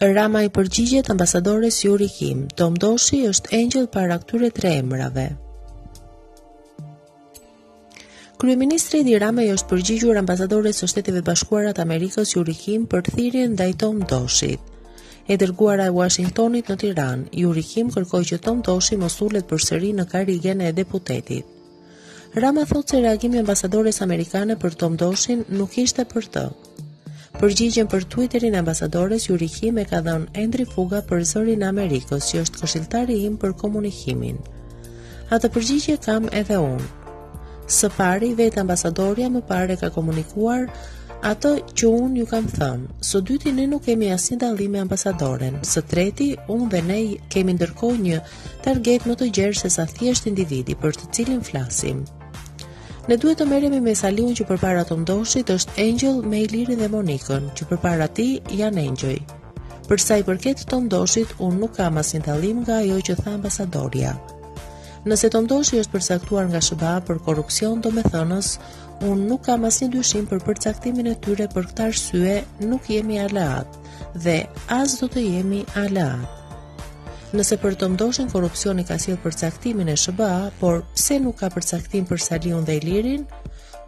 Rama i përgjigjet ambasadores Juri Kim, Tom Doshi është engjëll para këtyre tre emrave. Kryeministri Edi Rama i është përgjigjur ambasadores së Shteteve të Bashkuara të Amerikës Juri Kim për thirrjen ndaj Tom Doshit. E dërguara e Washingtonit në Tiranë, Juri Kim kërkoi që Tom Doshi mos ulet përsëri në karrigen e deputetit. Rama thotë se reagimi i ambasadores amerikane për Tom Doshin nuk ishte për të. Përgjigjen për Twitterin e ambasadores Yuri Kim e ka dhënë Endri Fuga për Zërin e Amerikës, që është këshilltari im për komunikimin. Atë përgjigje kam edhe unë. Së pari, vetë ambasadorja më parë e ka komunikuar atë që unë ju kam thënë. Së dyti, ne nuk kemi asnjë dallim me ambasadoren. Së treti, unë dhe ne kemi ndërkohë një target më të gjerë se sa thjesht individi për të cilin flasim. Ne duhet të merremi me Saliun që përpara Tom Doshit është engjëll, me Ilirin dhe Monikën, që përpara tij janë engjëj. Për sa i përket Tom Doshit, unë nuk kam asnjë dallim nga ajo që tha ambasadorja. Nëse Tom Doshi është përcaktuar nga SHBA për korrupsion domethënës, unë nuk kam asnjë dyshim për përcaktimin e tyre për këtë arsye, nuk jemi aleatë. dhe as do të jemi aleatë. Nëse për Tom Doshin korrupsioni ka sjellë përcaktimin e SHBA, por pse nuk ka përcaktim për Saliun dhe Ilirin?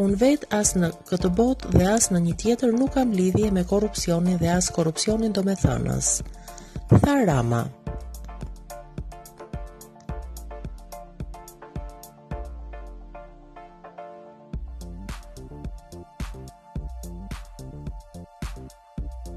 Unë vetë as në këtë botë dhe as në një tjetër nuk kam lidhje me korrupsionin dhe as korrupsionin domethënës. Tha Rama.